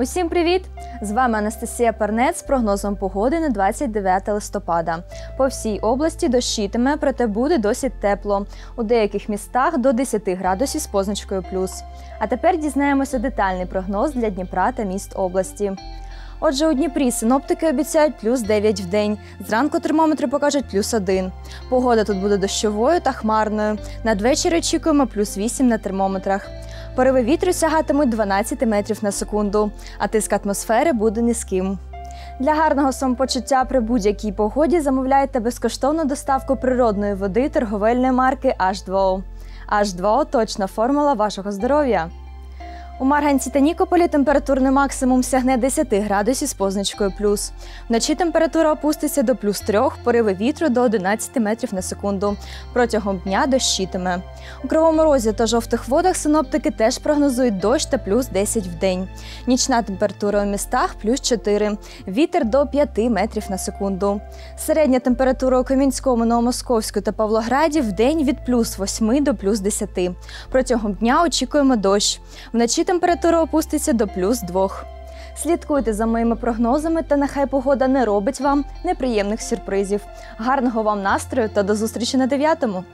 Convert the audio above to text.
Усім привіт! З вами Анастасія Парнець з прогнозом погоди на 29 листопада. По всій області дощитиме, проте буде досить тепло. У деяких містах до 10 градусів з позначкою плюс. А тепер дізнаємося детальний прогноз для Дніпра та міст області. Отже, у Дніпрі синоптики обіцяють плюс 9 в день. Зранку термометри покажуть плюс 1. Погода тут буде дощовою та хмарною. Надвечір очікуємо плюс 8 на термометрах. Пориви вітру сягатимуть 12 метрів на секунду, а тиск атмосфери буде низьким. Для гарного самопочуття при будь-якій погоді замовляйте безкоштовну доставку природної води торговельної марки H2O. H2O – точна формула вашого здоров'я. У Марганці та Нікополі температурний максимум сягне 10 градусів з позначкою плюс. Вночі температура опуститься до плюс 3, пориви вітру до 11 метрів на секунду. Протягом дня дощитиме. У Кривому Розі та жовтих водах синоптики теж прогнозують дощ та плюс 10 в день. Нічна температура у містах плюс 4, вітер до 5 метрів на секунду. Середня температура у Кам'янському, Новомосковську та Павлограді в день від плюс 8 до плюс 10. Протягом дня очікуємо дощ. Вночі температура опуститься до плюс 2. Слідкуйте за моїми прогнозами, та нехай погода не робить вам неприємних сюрпризів. Гарного вам настрою та до зустрічі на дев'ятому!